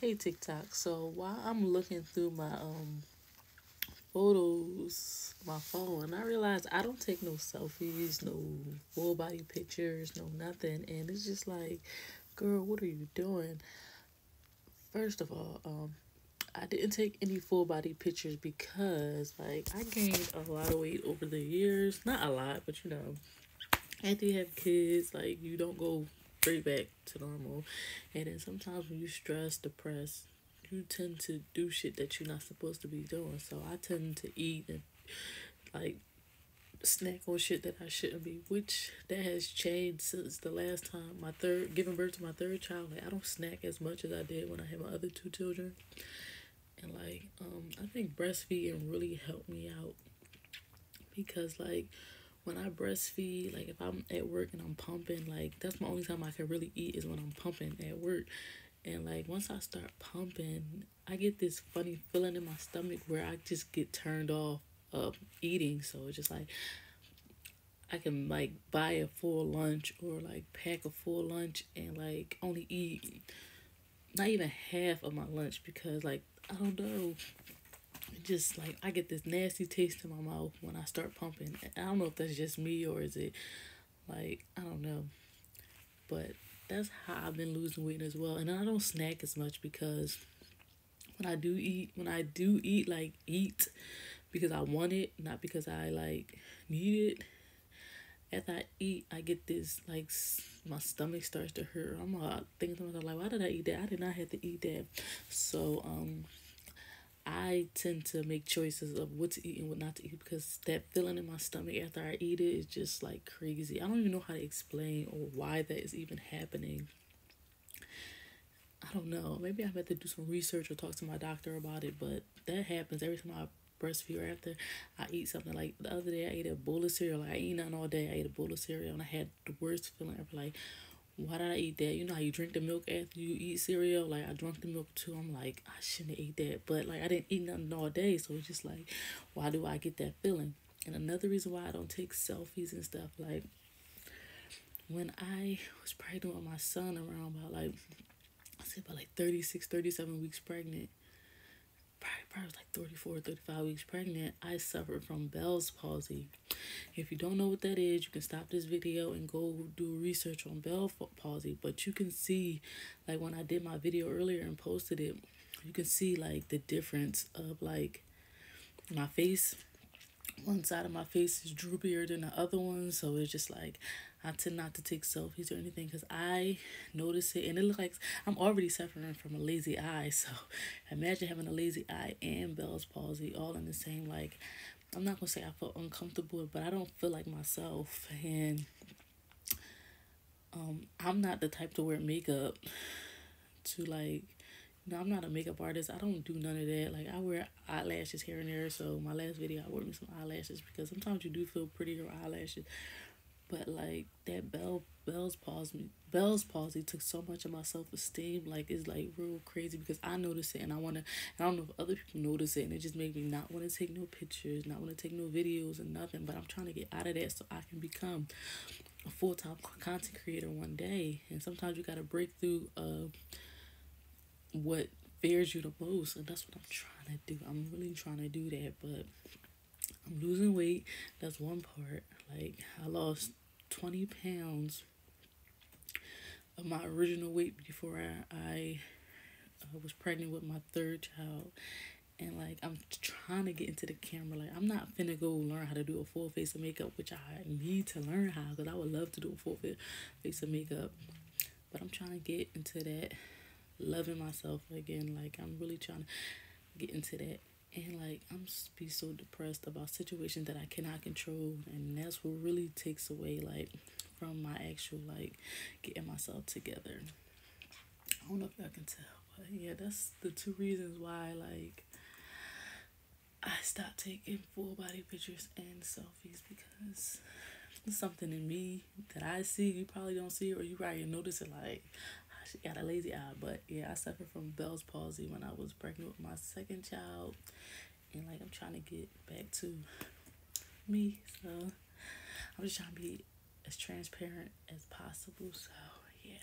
Hey TikTok. So while I'm looking through my um photos, my phone, I realized I don't take no selfies, no full body pictures, no nothing, and it's just like, girl, what are you doing? First of all, um, I didn't take any full body pictures because like I gained a lot of weight over the years. Not a lot, but you know, after you have kids, like you don't go straight back to normal. And then sometimes when you're stressed, depressed, you tend to do shit that you're not supposed to be doing. So I tend to eat and like snack on shit that I shouldn't be, which that has changed since the last time my third giving birth to my third child. Like I don't snack as much as I did when I had my other two children. And like um I think breastfeeding really helped me out because like when I breastfeed, like if I'm at work and I'm pumping, like that's my only time I can really eat is when I'm pumping at work. And like once I start pumping, I get this funny feeling in my stomach where I just get turned off of eating. So it's just like I can like buy a full lunch or like pack a full lunch and like only eat not even half of my lunch because like I don't know just like I get this nasty taste in my mouth when I start pumping. I don't know if that's just me or is it like I don't know. But that's how I've been losing weight as well. And I don't snack as much because when I do eat, when I do eat, like eat because I want it, not because I like need it. After I eat, I get this like my stomach starts to hurt. I'm uh, thinking to myself like, why did I eat that? I did not have to eat that. So um, I tend to make choices of what to eat and what not to eat because that feeling in my stomach after I eat it is just like crazy. I don't even know how to explain or why that is even happening. I don't know. Maybe I have to do some research or talk to my doctor about it, but that happens every time I breastfeed after I eat something. Like the other day, I ate a bowl of cereal. Like, I ate nothing all day. I ate a bowl of cereal and I had the worst feeling ever. Like, why did I eat that? You know how you drink the milk after you eat cereal? Like I drank the milk too. I'm like, I shouldn't ate that. But like I didn't eat nothing all day. So it's just like, why do I get that feeling? And another reason why I don't take selfies and stuff, like when I was pregnant with my son around about like I said about like 36, 37 weeks pregnant, probably, probably like 34, 35 weeks pregnant, I suffered from Bell's palsy. If you don't know what that is, you can stop this video and go do research on Bell's palsy. But you can see, like when I did my video earlier and posted it, you can see like the difference of like my face. One side of my face is droopier than the other one. So it's just like I tend not to take selfies or anything because I notice it and it looks like I'm already suffering from a lazy eye. So imagine having a lazy eye and Bell's palsy all in the same. Like, I'm not gonna say I feel uncomfortable, but I don't feel like myself. And um, I'm not the type to wear makeup to like. No, I'm not a makeup artist. I don't do none of that. Like I wear eyelashes here and there. So my last video, I wore me some eyelashes because sometimes you do feel prettier with eyelashes but like that Bell Bell's palsy Bell's palsy took so much of my self esteem. Like it's like real crazy because I notice it and I wanna I don't know if other people notice it and it just made me not want to take no pictures, not want to take no videos and nothing. But I'm trying to get out of that so I can become a full time content creator one day. And sometimes you gotta break through uh what fears you the most and that's what I'm trying to do. I'm really trying to do that but I'm losing weight. That's one part. Like I lost 20 pounds of my original weight before I, I uh, was pregnant with my third child. And like I'm trying to get into the camera. Like I'm not finna go learn how to do a full face of makeup, which I need to learn how because I would love to do a full face of makeup. But I'm trying to get into that loving myself again. Like I'm really trying to get into that and like i'm just be so depressed about situations that i cannot control and that's what really takes away like from my actual like getting myself together i don't know if y'all can tell but yeah that's the two reasons why like i stopped taking full body pictures and selfies because something in me that i see you probably don't see or you probably notice it like she got a lazy eye. But yeah, I suffered from Bell's palsy when I was pregnant with my second child. And like I'm trying to get back to me. So I'm just trying to be as transparent as possible. So yeah.